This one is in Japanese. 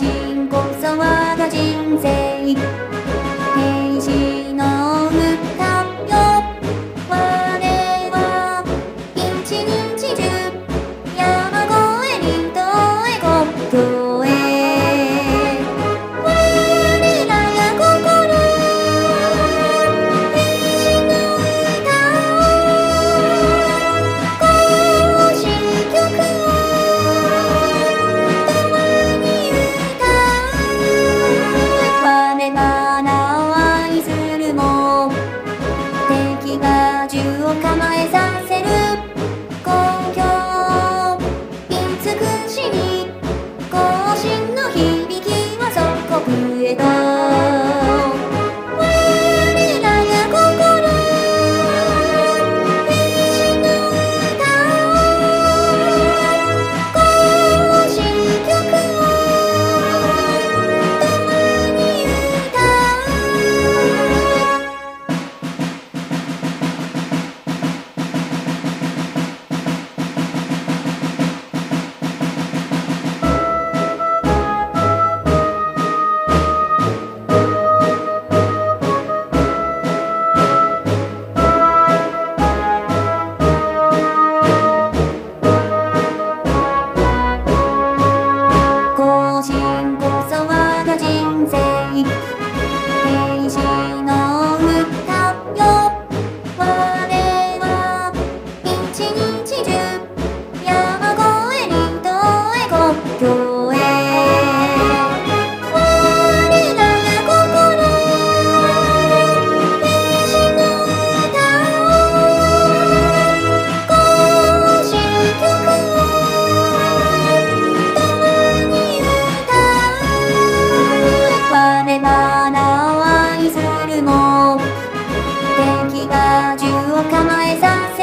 深刻そ我が人生 eyes are